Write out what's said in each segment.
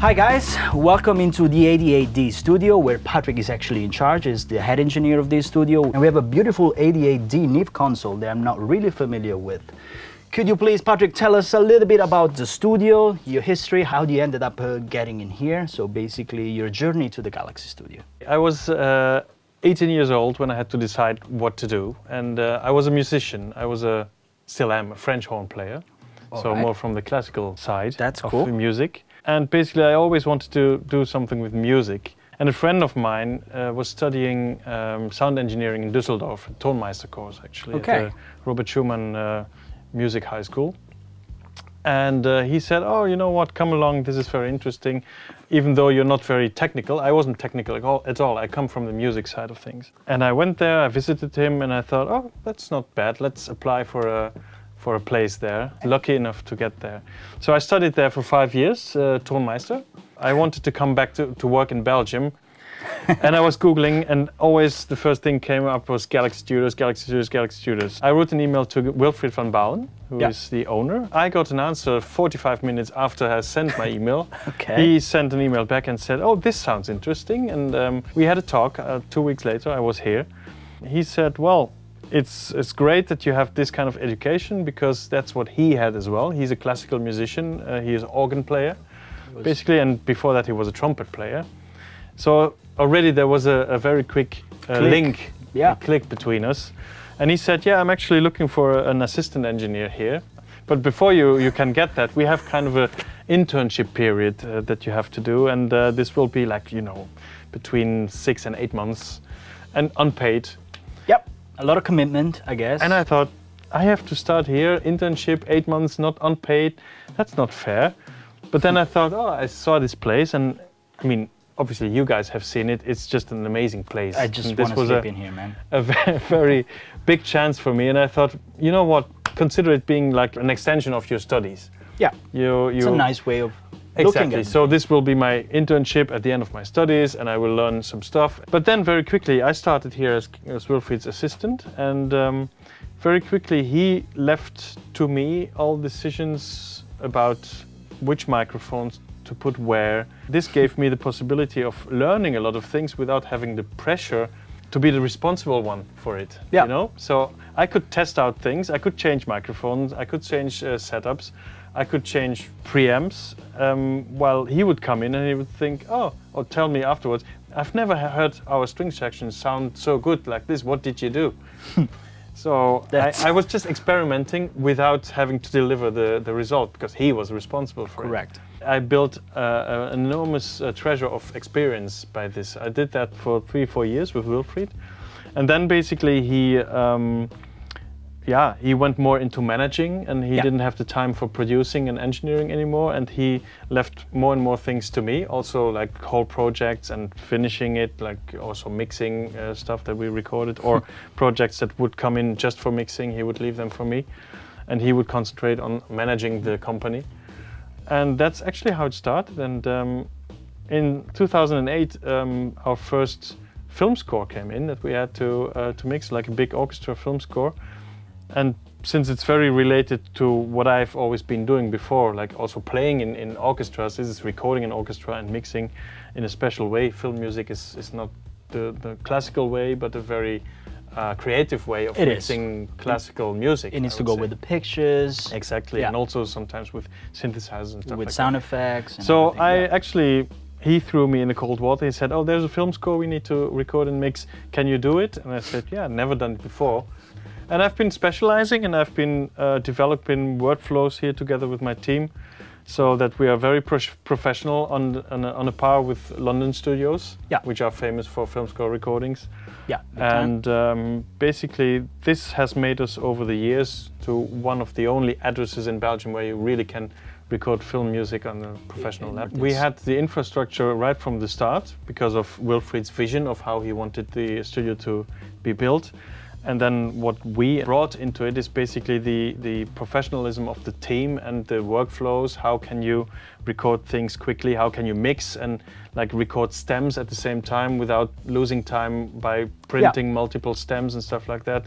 Hi guys, welcome into the 88D studio where Patrick is actually in charge, is the head engineer of this studio. And we have a beautiful 88D Neve console that I'm not really familiar with. Could you please, Patrick, tell us a little bit about the studio, your history, how you ended up uh, getting in here? So basically your journey to the Galaxy studio. I was uh, 18 years old when I had to decide what to do. And uh, I was a musician. I was a, still am, a French horn player. All so right. more from the classical side That's of cool. music. And basically, I always wanted to do something with music. And a friend of mine uh, was studying um, sound engineering in Düsseldorf, a Tonmeister course actually, Okay. at the Robert Schumann uh, Music High School. And uh, he said, "Oh, you know what? Come along. This is very interesting. Even though you're not very technical, I wasn't technical at all. At all. I come from the music side of things." And I went there. I visited him, and I thought, "Oh, that's not bad. Let's apply for a for a place there. Lucky enough to get there. So I studied there for five years, uh, Tonmeister. I wanted to come back to, to work in Belgium. and I was Googling, and always the first thing came up was Galaxy Studios, Galaxy Studios, Galaxy Studios. I wrote an email to Wilfried van Baelen, who is Yeah. the owner. I got an answer 45 minutes after I sent my email. Okay. He sent an email back and said, Oh, this sounds interesting. And um, we had a talk. Uh, two weeks later, I was here. He said, Well, it's, it's great that you have this kind of education because that's what he had as well. He's a classical musician, uh, he is an organ player, basically, and before that, he was a trumpet player. So already there was a, a very quick uh, link, Yeah. click between us. And he said, Yeah, I'm actually looking for an assistant engineer here. But before you, you can get that, we have kind of a internship period uh, that you have to do. And uh, this will be like, you know, between six and eight months and unpaid. Yep, a lot of commitment, I guess. And I thought, I have to start here, internship, eight months, not unpaid. That's not fair. But then I thought, oh, I saw this place, and I mean, obviously you guys have seen it. It's just an amazing place. I just And want to was sleep a, in here, man. a very, very big chance for me. And I thought, you know what? Consider it being like an extension of your studies. Yeah, You, you it's a nice way of Exactly. So this will be my internship at the end of my studies, and I will learn some stuff. But then very quickly, I started here as, as Wilfried's assistant, and um, very quickly he left to me all decisions about which microphones to put where. This gave me the possibility of learning a lot of things without having the pressure to be the responsible one for it. Yeah. You know, so I could test out things. I could change microphones. I could change uh, setups. I could change preamps. Um, while he would come in and he would think, oh, or tell me afterwards, I've never heard our string section sound so good like this. What did you do? so I, I was just experimenting without having to deliver the, the result because he was responsible for it. Correct. I built uh, an enormous uh, treasure of experience by this. I did that for three, four years with Wilfried. And then basically he, um, yeah, he went more into managing and he Yeah. didn't have the time for producing and engineering anymore. And he left more and more things to me, also like whole projects and finishing it, like also mixing uh, stuff that we recorded or projects that would come in just for mixing. He would leave them for me. And he would concentrate on managing the company and that's actually how it started. And um, in 2008, um, our first film score came in that we had to uh, to mix, like a big orchestra film score. And since it's very related to what I've always been doing before, like also playing in, in orchestras, this is recording an orchestra and mixing in a special way. Film music is, is not the, the classical way, but a very uh, creative way of It is. mixing classical music. It needs to go say. with the pictures, Exactly, Yeah. and also sometimes with synthesizers and stuff with like sound that. effects. And So I yeah. actually, he threw me in the cold water. He said, "Oh, there's a film score we need to record and mix. Can you do it?" And I said, "Yeah, never done it before." And I've been specializing and I've been uh, developing workflows here together with my team, so that we are very pro- professional on on a, on a par with London studios, Yeah. which are famous for film score recordings. yeah. And um, basically, this has made us over the years to one of the only addresses in Belgium where you really can record film music on a professional level. We had the infrastructure right from the start because of Wilfried's vision of how he wanted the studio to be built. And then what we brought into it is basically the, the professionalism of the team and the workflows. How can you record things quickly? How can you mix and like record stems at the same time without losing time by printing multiple stems and stuff like that?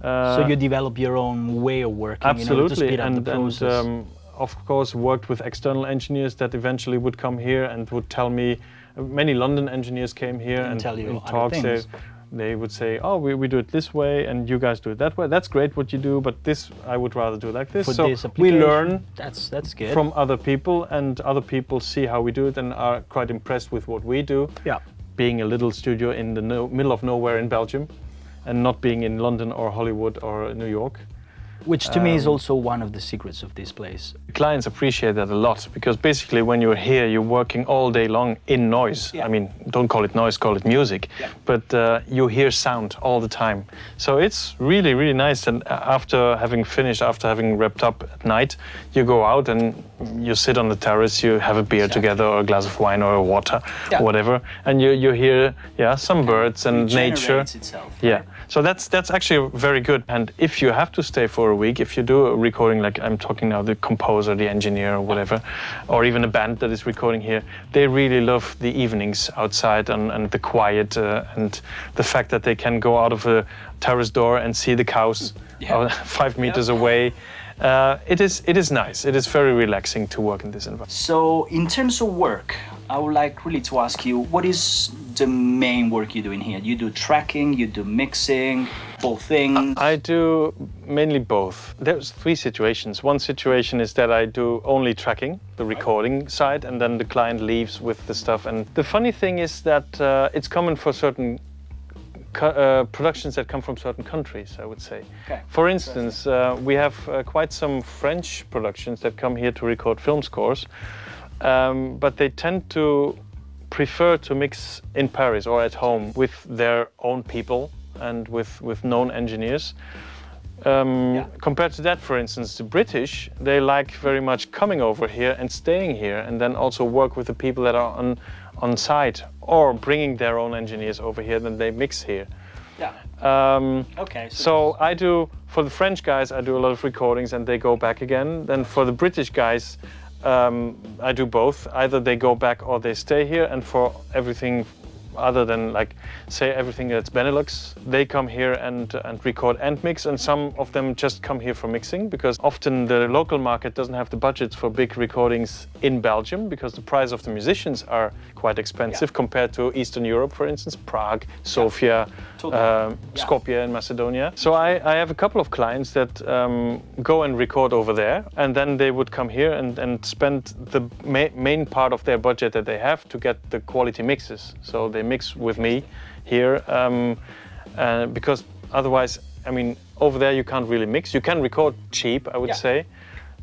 so Uh, you develop your own way of working in order to absolutely, speed up and, the and um, of course, worked with external engineers that eventually would come here and would tell me. Many London engineers came here and, tell you in other talks. They, would say, "Oh, we, we do it this way, and you guys do it that way. That's great what you do, but this I would rather do like this." For so this we learn That's that's good. from other people, and other people see how we do it and are quite impressed with what we do. yeah. Being a little studio in the no, middle of nowhere in Belgium, and not being in London or Hollywood or New York. Which to me is Um, also one of the secrets of this place. Clients appreciate that a lot because basically, when you're here, you're working all day long in noise. Yeah. I mean, don't call it noise, call it music. Yeah. But uh, you hear sound all the time. So it's really, really nice. And uh, after having finished, after having wrapped up at night, you go out and you sit on the terrace, you have a beer Exactly. together or a glass of wine or water, Yeah. whatever. And you, you hear, yeah, some birds and nature. Itself. Yeah. So that's that's actually very good. And if you have to stay for a week, if you do a recording like I'm talking now, the composer, the engineer, or whatever, or even a band that is recording here, they really love the evenings outside and, and the quiet uh, and the fact that they can go out of a terrace door and see the cows Yeah. uh, five meters away. Uh, it is it is nice. It is very relaxing to work in this environment. So, in terms of work, I would like really to ask you what is the main work you're doing here? You do tracking, you do mixing, both things. I do mainly both. There's three situations. One situation is that I do only tracking, the recording side, and then the client leaves with the stuff. And the funny thing is that uh, it's common for certain uh, productions that come from certain countries, I would say. Okay. For instance, uh, we have uh, quite some French productions that come here to record film scores, um, but they tend to prefer to mix in Paris or at home with their own people and with, with known engineers. Um, Yeah. Compared to that, for instance, the British, they like very much coming over here and staying here and then also work with the people that are on, on site or bringing their own engineers over here, then they mix here. yeah. Um, Okay. so I do for the French guys. I do a lot of recordings and they go back again. Then for the British guys, um, I do both. Either they go back or they stay here. And for everything other than like say everything that's Benelux, they come here and and record and mix. And some of them just come here for mixing because often the local market doesn't have the budgets for big recordings in Belgium because the price of the musicians are quite expensive Yeah. compared to Eastern Europe, for instance, Prague, Sofia, Totally. um, Yeah. Skopje in Macedonia. So I, I have a couple of clients that um, go and record over there, and then they would come here and, and spend the ma- main part of their budget that they have to get the quality mixes. So they mix with me here um, uh, because otherwise, I mean, over there you can't really mix. You can record cheap, I would Yeah. say.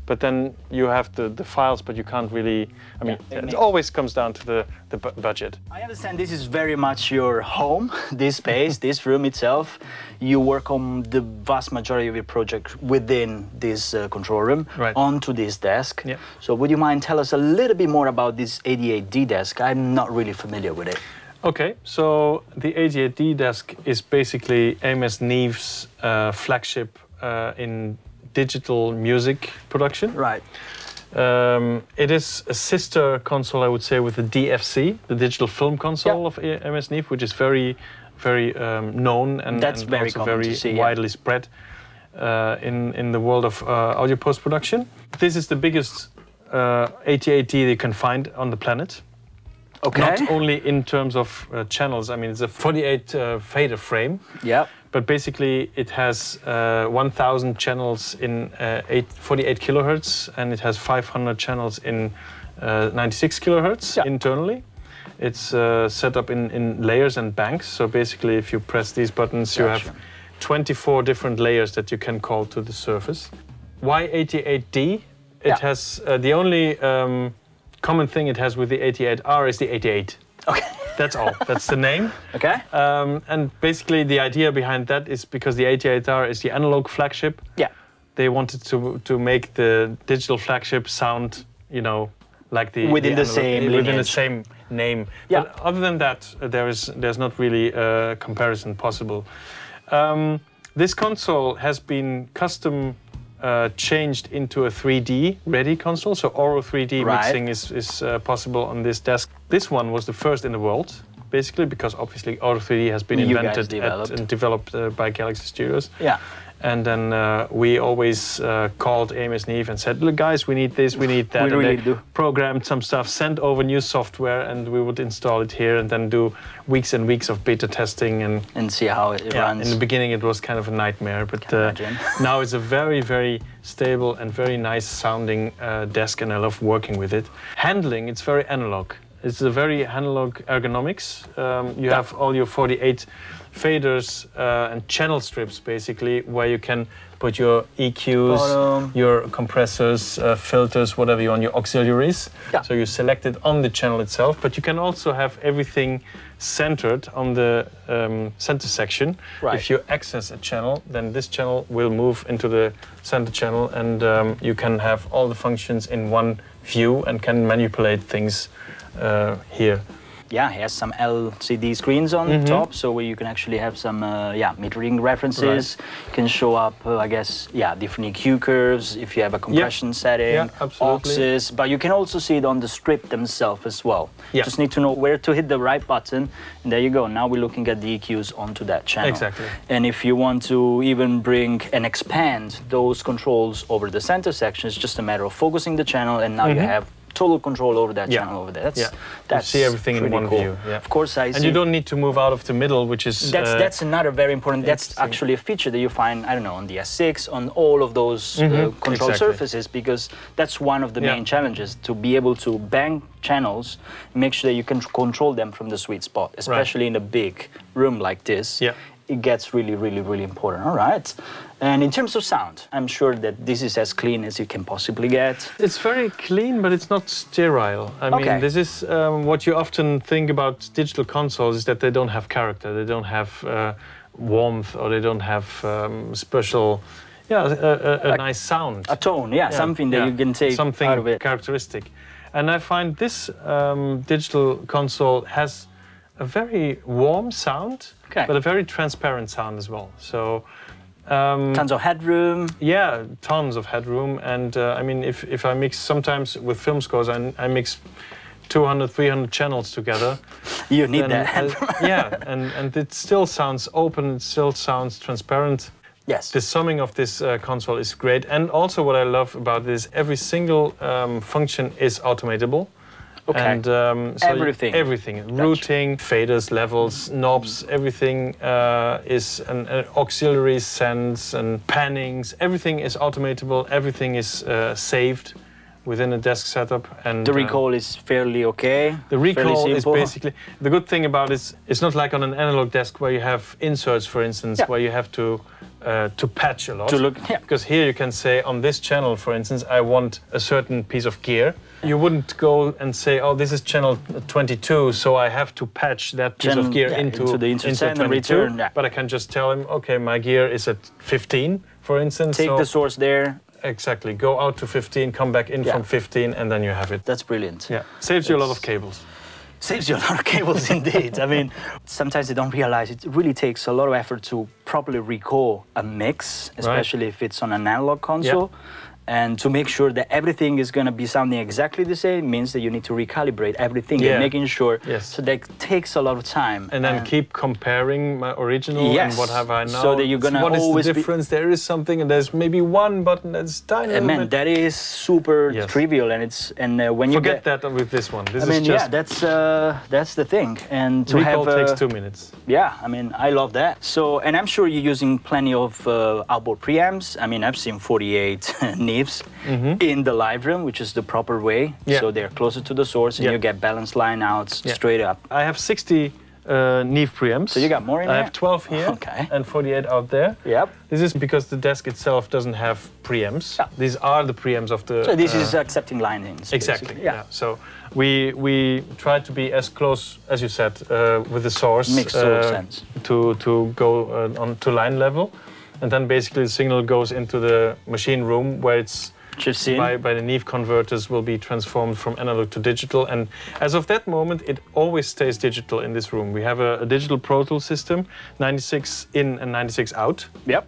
But then you have the, the files, but you can't really. I mean, they it mix. always comes down to the, the bu- budget. I understand this is very much your home, this space, this room itself. You work on the vast majority of your project within this uh, control room, Right. onto this desk. Yeah. So would you mind tell us a little bit more about this 88D desk? I'm not really familiar with it. Okay, so the 88D desk is basically AMS Neve's uh, flagship uh, in digital music production. Right. Um, it is a sister console, I would say, with the DFC, the digital film console Yeah. of Amos Neve, which is very, very um, known and, That's and very also very see, yeah. widely spread uh, in in the world of uh, audio post production. This is the biggest uh, 88D they can find on the planet. Okay. Not only in terms of uh, channels. I mean, it's a 48 uh, fader frame, yeah. but basically it has uh, 1,000 channels in uh, eight, 48 kilohertz, and it has 500 channels in uh, 96 kilohertz Yeah. internally. It's uh, set up in, in layers and banks. So basically, if you press these buttons, you have 24 different layers that you can call to the surface. Y88D, It Yeah. has uh, the only um, common thing it has with the 88R is the 88. Okay. That's all. That's the name. Okay. Um, and basically, the idea behind that is because the 88R is the analog flagship. Yeah. They wanted to to make the digital flagship sound, you know, like the Within the analog- same within lineage. the same name. Yeah. But other than that, uh, there is there's not really a comparison possible. Um, this console has been custom. Uh, changed into a 3D ready console, so Auro 3D Right. mixing is, is uh, possible on this desk. This one was the first in the world. basically, because obviously Auro 3D has been You invented at, and developed uh, by Galaxy Studios. Yeah. And then uh, we always uh, called AMS Neve and said, "Look, guys, we need this, we need that." We and really they do. Programmed some stuff, sent over new software, and we would install it here, and then do weeks and weeks of beta testing. And And see how it yeah, runs. in the beginning, it was kind of a nightmare, but uh, now it's a very, very stable and very nice sounding uh, desk, and I love working with it. Handling, it's very analog. It's a very analog ergonomics. Um, you have all your 48 faders uh, and channel strips, basically, where you can put your EQs, Bottom. your compressors, uh, filters, whatever you want, your auxiliaries. Yeah. So you select it on the channel itself, but you can also have everything centered on the um, center section. Right. If you access a channel, then this channel will move into the center channel, and um, you can have all the functions in one view and can manipulate things uh, here. Yeah, it has some LCD screens on Mm-hmm. top, so where you can actually have some uh, yeah metering references. Can show up, uh, I guess, yeah, different EQ curves if you have a compression setting, Yeah, absolutely. auxes, but you can also see it on the strip themselves as well. Yeah. Just need to know where to hit the right button, and there you go. Now we're looking at the EQs onto that channel. Exactly. And if you want to even bring and expand those controls over the center section, it's just a matter of focusing the channel, and now you have total control over that Mm-hmm. Yeah. channel over there. That's Yeah. You that's see everything in one cool. view, yeah. Of course, I see. And you don't need to move out of the middle, which is That's uh, that's another very important. That's actually a feature that you find I don't know on the S6 on all of those uh, Mhm, control exactly. surfaces because that's one of the Yeah. main challenges to be able to bank channels, make sure that you can control them from the sweet spot, especially in a big room like this. Yeah. It gets really, really, really important. All right. And in terms of sound, I'm sure that this is as clean as you can possibly get. It's very clean, but it's not sterile. I Okay. mean, this is um, what you often think about digital consoles is that they don't have character, they don't have uh, warmth, or they don't have um, special, yeah, a, a, a A- nice sound. A tone, yeah, Yeah, something that yeah, you can take something out of it. characteristic. And I find this um, digital console has a very warm sound, Okay. but a very transparent sound as well. So. Um, Tons of headroom. yeah, tons of headroom. And uh, I mean, if, if I mix sometimes with film scores, I, I mix 200, 300 channels together. You need that I- headroom. yeah, and, and it still sounds open, it still sounds transparent. yes. The summing of this uh, console is great. And also, what I love about this, every single um, function is automatable. Okay. And um, so Everything. everything, routing, faders, levels, knobs, everything uh, is an, an auxiliary sense and pannings. Everything is automatable. Everything is uh, saved within a desk setup. And the uh, recall is fairly okay. the recall is basically the good thing about it is it's not like on an analog desk where you have inserts, for instance, Yeah. where you have to uh, to patch a lot. To look- yeah. Because here you can say on this channel, for instance, I want a certain piece of gear. You wouldn't go and say, oh, this is channel 22, so I have to patch that piece Channel- of gear yeah, into, into the insert into and 22. return, yeah. But I can just tell him, okay, my gear is at 15, for instance. Take so the source there. exactly, go out to 15, come back in Yeah. from 15, and then you have it. That's brilliant. Yeah, saves you a lot of cables. Saves you a lot of cables indeed. I mean, sometimes they don't realize it really takes a lot of effort to properly recall a mix, especially if it's on an analog console. And to make sure that everything is going to be sounding exactly the same means that you need to recalibrate everything Yeah. and making sure. Yes. So that takes a lot of time. and then And- keep comparing my original Yes. and what have I now. So that you're gonna What is always the difference? There is something, and there's maybe one button that's tiny. And little man, bit. that is super Yes. trivial, and it's and uh, when you Forget get, that with this one. This I mean, is just yeah, that's uh, that's the thing, and to recall have uh, takes two minutes. Yeah, I mean, I love that. So, and I'm sure you're using plenty of uh, outboard preamps. I mean, I've seen 48 Neves in the live room, which is the proper way. Yeah. So they're closer to the source, and Yeah. you get balanced line outs Yeah. straight up. I have 60 uh, Neve preamps. So you got more in I there? have 12 here Okay. and 48 out there. Yep. This is because the desk itself doesn't have preamps. Yeah. These are the preamps of the. So this uh, is accepting line ins. Exactly. basically. Yeah. So we we try to be as close as you said uh, with the source. Makes total uh, sense. To to go uh, on to line level, and then basically the signal goes into the machine room where it's by, by the Neve converters will be transformed from analog to digital. And as of that moment, it always stays digital in this room. We have a, a digital Pro Tool system, 96 in and 96 out. Yep.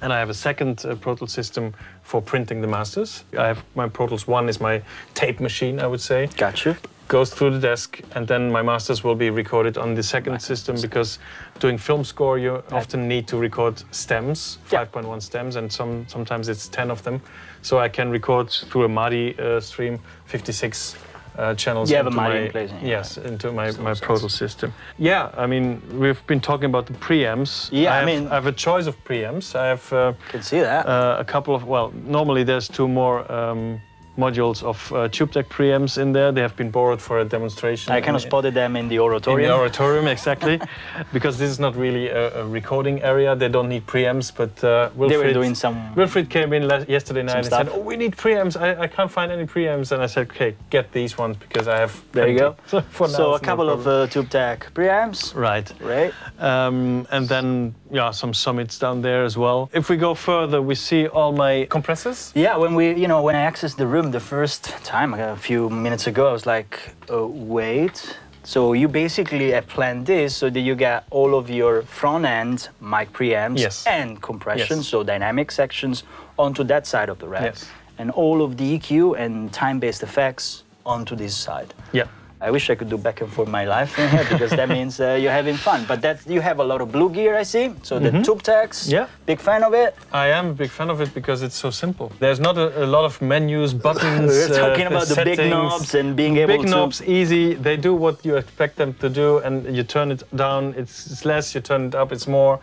And I have a second uh, Pro Tool system for printing the masters. I have my Pro Tools 1 is my tape machine, I would say. Gotcha. Goes through the desk, and then my masters will be recorded on the second system because doing film score, you often need to record stems, Yeah. 5.1 stems, and some sometimes it's 10 of them. So I can record through a MADI uh, stream 56 uh, channels. You have a into my, in. Yes, into my, my sense. Pro Tools system. Yeah, I mean, we've been talking about the preamps. Yeah, I have, mean- I have a choice of preamps. I have. Uh, Can see that. uh, a couple of well normally there's two more um, modules of uh, Tube-Tech preamps in there. They have been borrowed for a demonstration I kind of spotted them in the oratorium. in the oratorium exactly. Because this is not really a, a recording area. They don't need preamps but uh, they Wilfried, were doing some. Wilfried came in yesterday night and said oh we need preamps. I, I can't find any preamps. And I said okay get these ones because I have There you go. so, now, So a it's no couple of uh, Tube-Tech preamps, right. Right? um, and then yeah some summits down there as well if we go further we see all my compressors Yeah, when we, you know, when I accessed the room the first time a few minutes ago, I was like, uh, wait. So you basically have planned this so that you get all of your front end mic preamps Yes. and compression, Yes. so dynamic sections onto that side of the rack, Yes. and all of the EQ and time-based effects onto this side. yeah I wish I could do back and forth my life in here because that means uh, you're having fun. But that you have a lot of blue gear, I see. So the Tube-Techs. Yeah. big fan of it. I am a big fan of it because it's so simple. There's not a, a lot of menus, buttons. We're talking uh, about the big knobs and being able Big to. knobs, easy. They do what you expect them to do, and you turn it down. It's, it's less. You turn it up. It's more.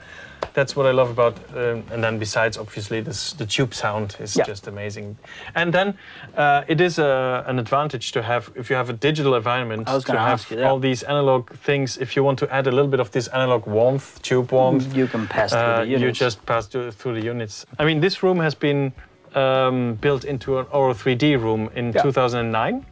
That's what I love about. Um, and then besides, obviously, this, the tube sound is Yeah. just amazing. And then uh, it is a, an advantage to have if you have a digital environment to have you all these analog things. If you want to add a little bit of this analog warmth, tube warmth, You can pass through uh, the you units. just pass through, through the units. I mean, this room has been um, built into an Auro 3D room in Yeah. 2009.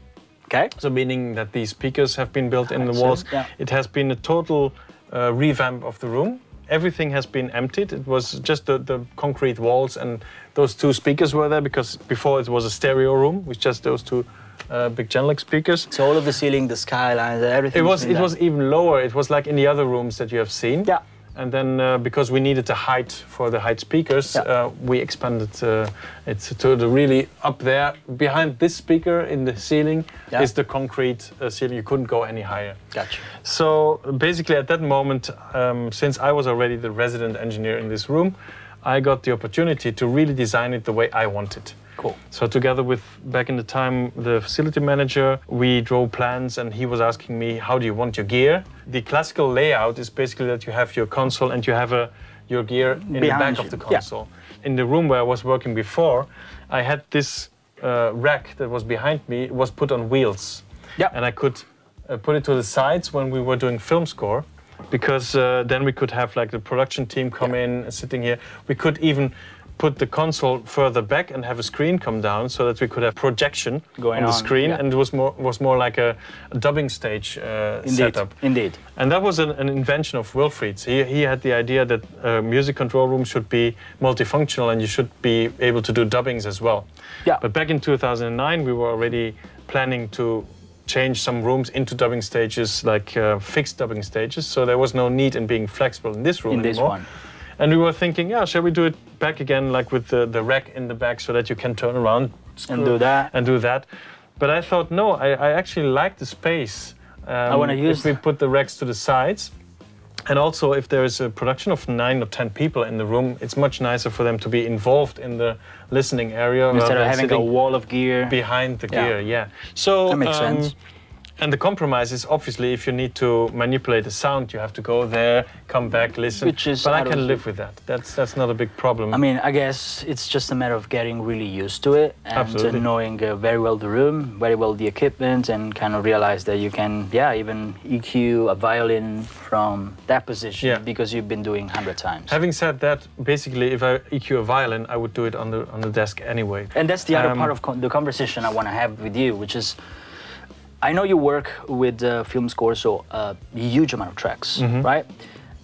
okay. So meaning that these speakers have been built in the walls. yeah. It has been a total uh, revamp of the room. Everything has been emptied. It was just the, the concrete walls and those two speakers were there because before it was a stereo room with just those two uh, big Genelec speakers. So all of the ceiling, the skylines, everything. It was it was even lower. It was like in the other rooms that you have seen. Yeah. And then uh, because we needed the height for the height speakers, Yeah. uh, we expanded uh, it to the really up there behind this speaker in the ceiling Yeah. is the concrete uh, ceiling. You couldn't go any higher. Gotcha. So basically, at that moment, um, since I was already the resident engineer in this room, I got the opportunity to really design it the way I wanted. Cool. So together with back in the time the facility manager, we drew plans and he was asking me, how do you want your gear? The classical layout is basically that you have your console and you have a your gear in the back you, of the yeah. console. In the room where I was working before, I had this uh, rack that was behind me. It was put on wheels. Yeah. And I could uh, put it to the sides when we were doing film score because uh, then we could have like the production team come in uh, sitting here. We could even put the console further back and have a screen come down so that we could have projection Going on the on, screen yeah. and it was more was more like a, a dubbing stage uh, Indeed. setup. Indeed. And that was an, an invention of Wilfried's. He, he had the idea that a music control room should be multifunctional and you should be able to do dubbings as well. Yeah. But back in 2009, we were already planning to change some rooms into dubbing stages, like uh, fixed dubbing stages. So there was no need in being flexible in this room In this anymore. one. And we were thinking, yeah, shall we do it back again, like with the, the rack in the back, so that you can turn around And do that. and do that. But I thought, no, I, I actually like the space. Um, wanna use if we put the racks to the sides. And also, if there is a production of nine or ten people in the room, it's much nicer for them to be involved in the listening area Instead of having a wall of gear. behind the Yeah. gear. Yeah. So um, That makes sense. And the compromise is obviously if you need to manipulate the sound, you have to go there, come back, listen. Which is but I can live with that. That's that's not a big problem. I mean, I guess it's just a matter of getting really used to it and Absolutely. knowing uh, very well the room, very well the equipment, and kind of realize that you can, yeah, even EQ a violin from that position Yeah. because you've been doing hundred times. Having said that, basically, if I EQ a violin, I would do it on the on the desk anyway. And that's the other Um, part of con- the conversation I want to have with you, which is I know you work with uh, film score, so a huge amount of tracks, Mm-hmm. right?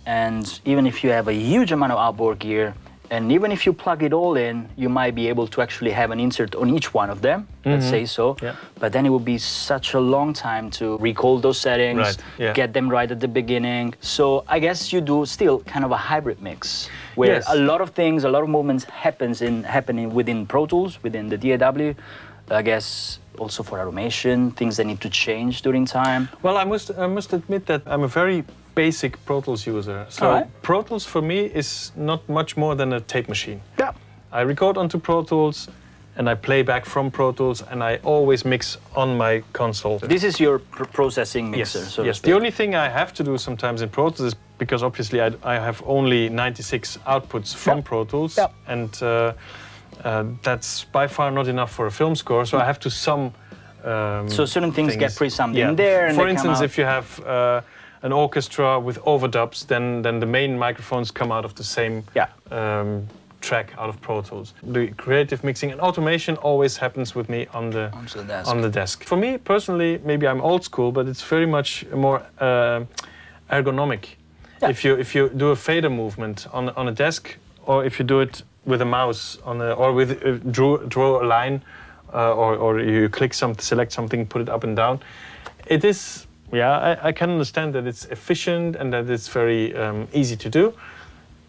And even if you have a huge amount of outboard gear, and even if you plug it all in, you might be able to actually have an insert on each one of them, let's say so. Mm-hmm. Yeah. But then it would be such a long time to recall those settings, Right, yeah. get them right at the beginning. So I guess you do still kind of a hybrid mix, where Yes. a lot of things, a lot of movements happens in happening within Pro Tools, within the DAW, I guess also for automation, things that need to change during time. Well, I must I must admit that I'm a very basic Pro Tools user. So Alright. Pro Tools for me is not much more than a tape machine. Yeah. I record onto Pro Tools and I play back from Pro Tools and I always mix on my console. This is your pr- processing mixer, yes, so yes. The only thing I have to do sometimes in Pro Tools is because obviously I, I have only 96 outputs from Yeah. Pro Tools, Yeah. and uh, uh, that's by far not enough for a film score. So I have to sum. Um, So certain things get pre-summed in there and For instance, if you have uh, an orchestra with overdubs, then then the main microphones come out of the same Yeah. um, track out of Pro Tools. The creative mixing and automation always happens with me on the the desk. on the desk. For me personally, maybe I'm old school, but it's very much more uh, ergonomic. Yeah. If you if you do a fader movement on on a desk, or if you do it with a mouse on a, or with uh, draw draw a line, uh, or or you click some select something, put it up and down, it is. Yeah, I, I can understand that it's efficient and that it's very um, easy to do,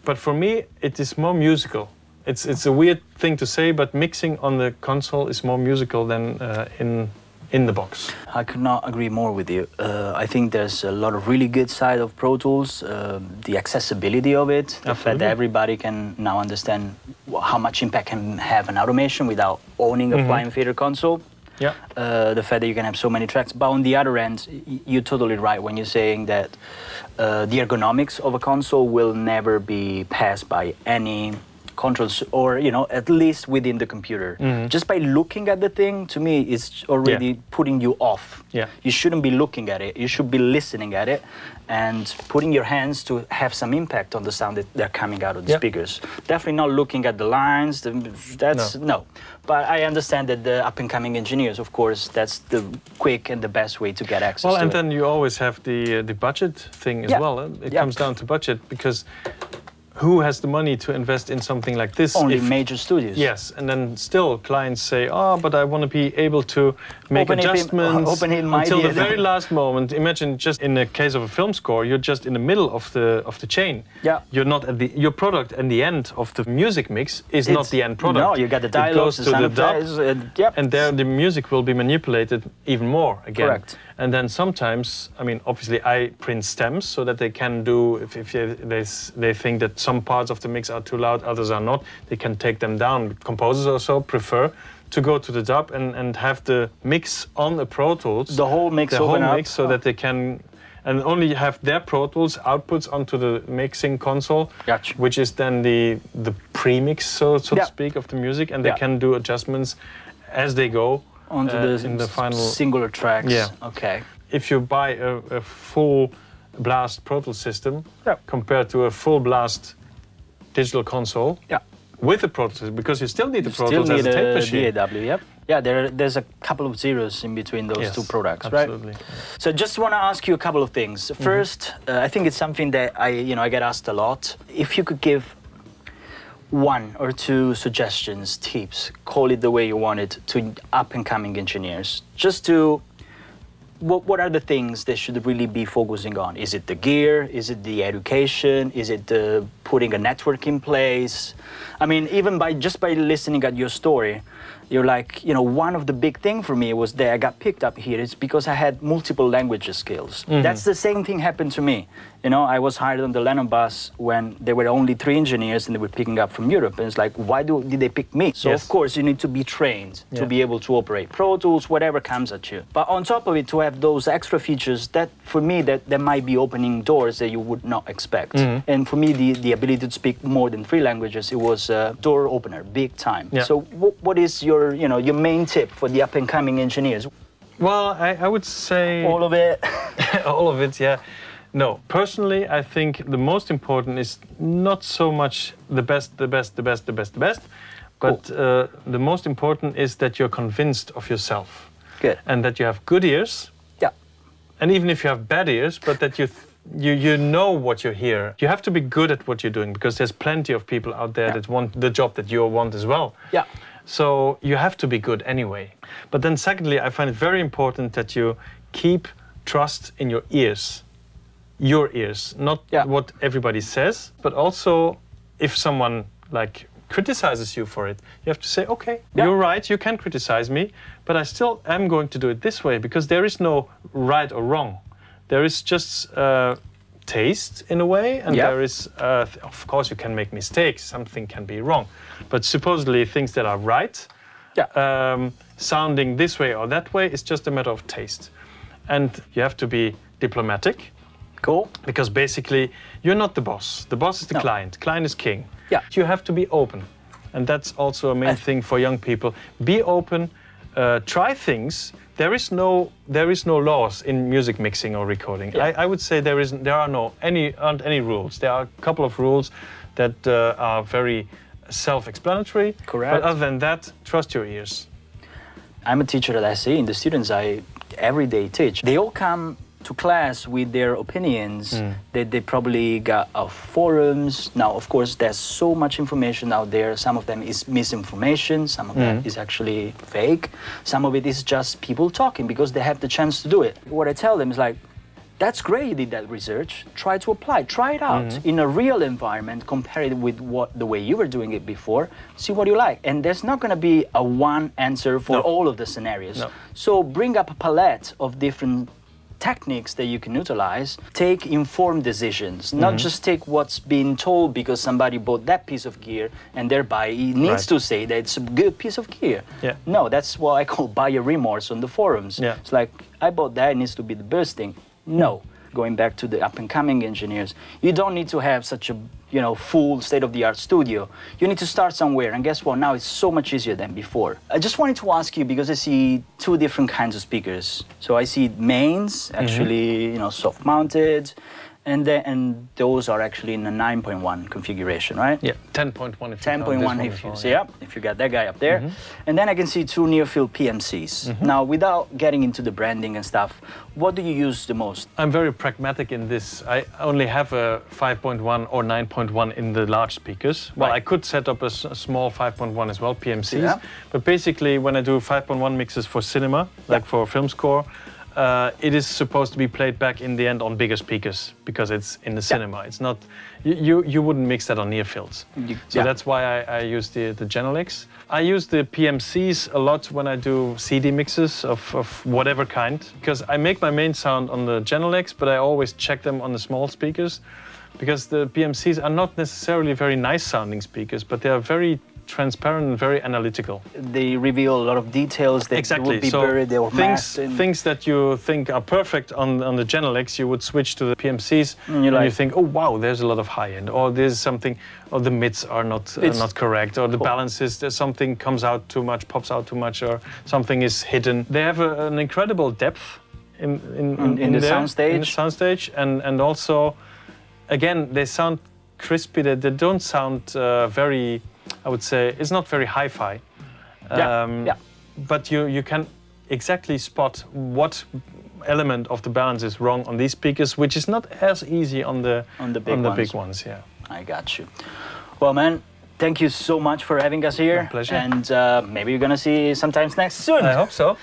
but for me, it is more musical. It's it's a weird thing to say, but mixing on the console is more musical than uh, in in the box. I could not agree more with you. Uh, I think there's a lot of really good side of Pro Tools, um, the accessibility of it, the fact that everybody can now understand how much impact can have an automation without owning a flying fader console. Yeah. Uh, the fact that you can have so many tracks, but on the other end, you're totally right when you're saying that uh, the ergonomics of a console will never be passed by any controls or you know at least within the computer just by looking at the thing to me is already Yeah. putting you off Yeah. you shouldn't be looking at it you should be listening at it and putting your hands to have some impact on the sound that they're coming out of the Yeah. speakers definitely not looking at the lines the, that's No. no. but i understand that the up and coming engineers of course that's the quick and the best way to get access Well, and it. then you always have the uh, the budget thing as Yeah. well. It Yeah. comes down to budget because who has the money to invest in something like this? only if- major studios Yes, and then still clients say, "Oh, but I want to be able to make Open adjustments open in my until the very last moment." Imagine just in the case of a film score, you're just in the middle of the of the chain. Yeah. You're not at the your product and the end of the music mix is not the end product. no you got the It dialogues goes the to the dub, uh, yep. and there the music will be manipulated even more again. Correct. And then sometimes, I mean, obviously, I print stems so that they can do if, if they, they they think that some parts of the mix are too loud, others are not, they can take them down. Composers also prefer to go to the dub and, and have the mix on the Pro Tools, The whole mix the whole up. mix, so that they can. And only have their Pro Tools outputs onto the mixing console, Gotcha. which is then the the premix, so so Yeah. to speak, of the music, and they Yeah. can do adjustments as they go onto uh, the, in the final. singular tracks Yeah. okay If you buy a, a full blast Pro Tools system Yeah. compared to a full blast digital console yeah with a Pro Tools, system, because you still need the Pro Tools as a tape machine. DAW, yep. Yeah, there, there's a couple of zeros in between those Yes, two products, right? absolutely. So just want to ask you a couple of things. First, uh, I think it's something that I, you know, I get asked a lot. If you could give one or two suggestions, tips, call it the way you want it, to up and coming engineers, just to what, what are the things they should really be focusing on? Is it the gear? Is it the education? Is it the putting a network in place? I mean, even by just by listening at your story, you're like, you know, one of the big thing for me was that I got picked up here is because I had multiple language skills. That's the same thing happened to me. You know, I was hired on the Lennon bus when there were only three engineers and they were picking up from Europe. And it's like, why do, did they pick me? So Yes. of course you need to be trained to be able to operate Pro Tools, whatever comes at you. But on top of it, to have those extra features, that for me, that, that might be opening doors that you would not expect. Mm-hmm. And for me, the, the ability to speak more than three languages, it was a door opener, big time. Yeah. So wh- what is your, you know, your main tip for the up and coming engineers? Well, I, I would say All of it. all of it, yeah. No, personally, I think the most important is not so much the best, the best, the best, the best, the best, but uh, the most important is that you're convinced of yourself Good. and that you have good ears, Yeah. and even if you have bad ears, but that you. You, you know what you hear. You have to be good at what you're doing because there's plenty of people out there Yeah. that want the job that you want as well. Yeah. So you have to be good anyway. But then, secondly, I find it very important that you keep trust in your ears, your ears, not Yeah. what everybody says, but also if someone like criticizes you for it, you have to say, okay, Yeah. you're right, you can criticize me, but I still am going to do it this way because there is no right or wrong. There is just uh, taste in a way, and Yeah. there is, uh, th- of course, you can make mistakes. Something can be wrong, but supposedly things that are right, Yeah. um, sounding this way or that way, is just a matter of taste, and you have to be diplomatic Cool. because basically you're not the boss. The boss is the No. client. Client is king. Yeah. You have to be open, and that's also a main thing for young people. Be open. Uh, try things. There is no there is no laws in music mixing or recording. Yeah. I, I would say there is there are no any aren't any rules. There are a couple of rules that uh, are very self-explanatory. Correct. But other than that, trust your ears. I'm a teacher at SAE, and the students I every day teach, they all come to class with their opinions hmm. that they probably got off forums. Now, of course, there's so much information out there. Some of them is misinformation, some of that hmm. is actually fake, some of it is just people talking because they have the chance to do it. What I tell them is like, that's great you did that research. Try to apply, try it out hmm. in a real environment, compare it with what the way you were doing it before, see what you like. And there's not gonna be a one answer for No. all of the scenarios. No. So bring up a palette of different techniques that you can utilize. Take informed decisions, Mm-hmm. not just take what's being told because somebody bought that piece of gear and thereby he needs Right. to say that it's a good piece of gear. Yeah. No, that's what I call buyer remorse on the forums. Yeah. It's like I bought that, it needs to be the best thing. No. Going back to the up and coming engineers, you don't need to have such a you know full state of the art studio. You need to start somewhere, and guess what? Now it's so much easier than before. I just wanted to ask you because I see two different kinds of speakers. So I see mains mm-hmm. actually, you know, soft mounted, and then and those are actually in a 9.1 configuration, right? Yeah, 10.1 if you 10.1 if you see, yeah. yeah, if you got that guy up there. Mm-hmm. And then I can see two near field PMCs. Mm-hmm. Now, without getting into the branding and stuff, what do you use the most? I'm very pragmatic in this. I only have a 5.1 or 9.1 in the large speakers. Well, Right. I could set up a, small 5.1 as well, PMCs. Yeah. But basically, when I do 5.1 mixes for cinema, like for film score, uh, it is supposed to be played back in the end on bigger speakers because it's in the cinema. It's not you, you. You wouldn't mix that on near fields. You- so yeah. that's why I, I use the the Genelecs. I use the PMCs a lot when I do CD mixes of, of whatever kind because I make my main sound on the Genelecs, but I always check them on the small speakers because the PMCs are not necessarily very nice sounding speakers, but they are very transparent and very analytical. They reveal a lot of details that Exactly. would be so buried or things, in- things that you think are perfect on, on the Genelecs, you would switch to the PMCs, And you're and you think, oh wow, there's a lot of high end, or there's something, or the mids are not not correct, or the Cool. balances, there's something comes out too much, pops out too much, or something is hidden. They have a, an incredible depth in in, Mm, in the there, soundstage. in the soundstage, and and also, again, they sound crispy. They, they don't sound uh, very, I would say, it's not very hi-fi. Yeah, yeah. But you you can exactly spot what element of the balance is wrong on these speakers, which is not as easy on the On the big on the ones. big ones. Yeah. I got you. Well, man, thank you so much for having us here. My pleasure. And uh, maybe you're gonna see sometimes next soon. I hope so.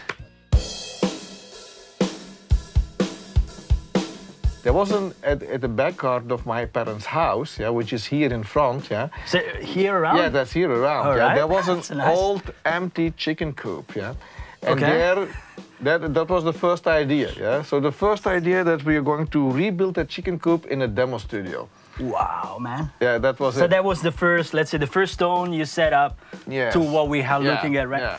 There was an at, at the backyard of my parents' house, yeah, which is here in front, yeah. So, here around. Yeah, that's here around. All yeah. right. There was an nice. old empty chicken coop, yeah. And Okay. there that that was the first idea, yeah. So the first idea that we are going to rebuild that chicken coop in a demo studio. Wow, man. Yeah, that was So it. that was the first, let's say, the first stone you set up Yes. to what we are Yeah, looking at right yeah.